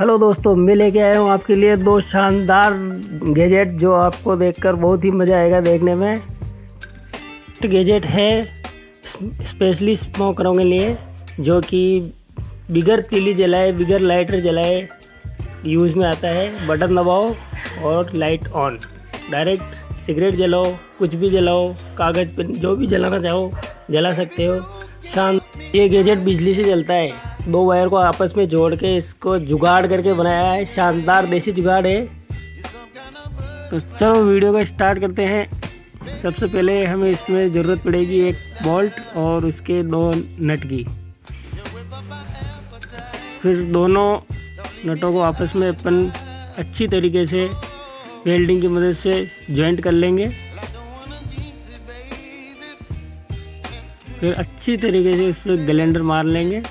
Hello दोस्तों मैं लेके आया हूँ आपके लिए दो शानदार गैजेट जो आपको देखकर बहुत ही मज़ा आएगा देखने में। गैजेट है, स्पेशली स्मोकरों के लिए, जो कि बिगर तीली जलाए बिगर लाइटर जलाए यूज़ में आता है। बटन दबाओ और लाइट ऑन डायरेक्ट सिगरेट जलाओ, कुछ भी जलाओ, कागज़ पे जो भी जलाना चाहो, जला सकते हो। शान, ये गैजेट बिजली से जलता है। दो वायर को आपस में जोड़ के इसको जुगाड़ करके बनाया है। शानदार देसी जुगाड़ है। तो चलो वीडियो को स्टार्ट करते हैं। सबसे पहले हमें इसमें ज़रूरत पड़ेगी एक बोल्ट और उसके दो नट की। फिर दोनों नटों को आपस में अपन अच्छी तरीके से वेल्डिंग की मदद से जॉइंट कर लेंगे। फिर अच्छी तरीके से इस पर ग्लेंडर मार लेंगे।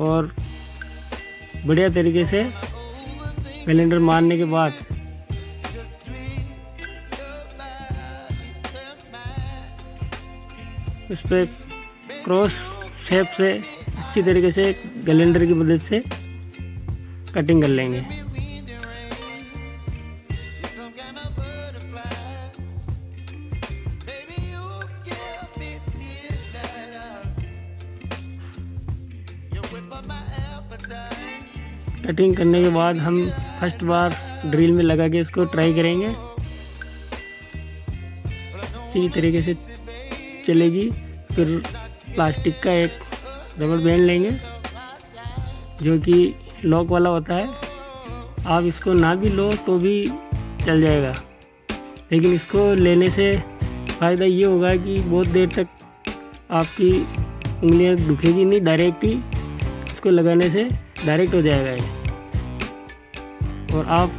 और बढ़िया तरीके से कैलेंडर मारने के बाद इस पर क्रॉस शेप से अच्छी तरीके से कैलेंडर की मदद से कटिंग कर लेंगे। कटिंग करने के बाद हम फ़र्स्ट बार ड्रिल में लगा के इसको ट्राई करेंगे। इसी तरीके से चलेगी। फिर प्लास्टिक का एक रबर बैंड लेंगे, जो कि लॉक वाला होता है। आप इसको ना भी लो तो भी चल जाएगा। लेकिन इसको लेने से फ़ायदा ये होगा कि बहुत देर तक आपकी उंगलियाँ दुखेगी नहीं डायरेक्ट ही इसको लगाने से डायरेक्ट हो जाएगा ये। और आप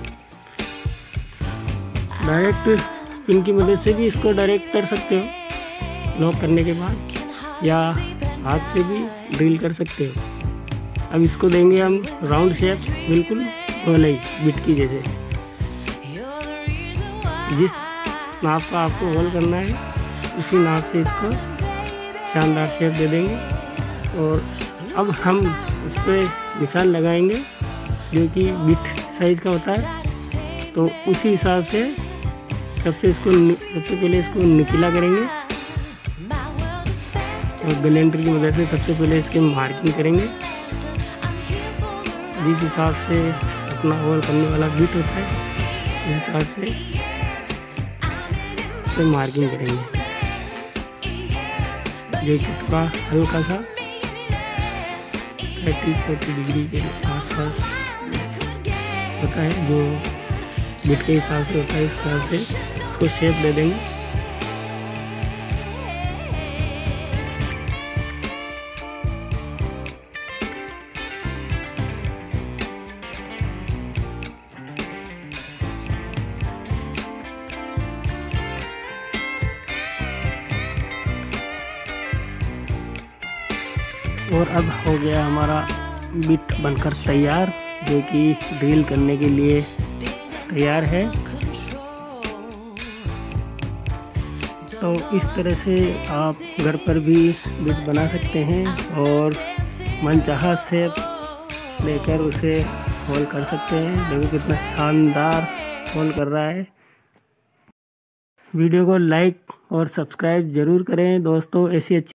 डायरेक्ट पिन की मदद से भी इसको डायरेक्ट कर सकते हो। लॉक करने के बाद या हाथ से भी ड्रिल कर सकते हो। अब इसको देंगे हम राउंड शेप बिल्कुल गोलाई बिट की जैसे। जिस नाप का आपको होल करना है, उसी नाप से इसको शानदार शेप दे देंगे। और अब हम उस पर निशान लगाएँगे, जो कि बिट साइज़ का होता है तो उसी हिसाब से सबसे इसको सबसे पहले इसको निकला करेंगे, और ग्लेंडर की मदद से सबसे पहले इसके मार्किंग करेंगे, जिस हिसाब से अपना होल करने वाला बीट होता है, उस हिसाब से इसे मार्किंग करेंगे। जो कि थोड़ा हल्का सा थर्टी फोर्टी डिग्री के आसपास होता है, जो बिट के हिसाब से होता है, इस हिसाब से उसको शेप दे देंगे। और अब हो गया हमारा बिट बनकर तैयार। जो कि ड्रिल करने के लिए तैयार है। तो इस तरह से आप घर पर भी बिट बना सकते हैं और मनचाहा शेप लेकर उसे होल कर सकते हैं। देखो कितना शानदार होल कर रहा है। वीडियो को लाइक और सब्सक्राइब ज़रूर करें। दोस्तों, ऐसी अच्छी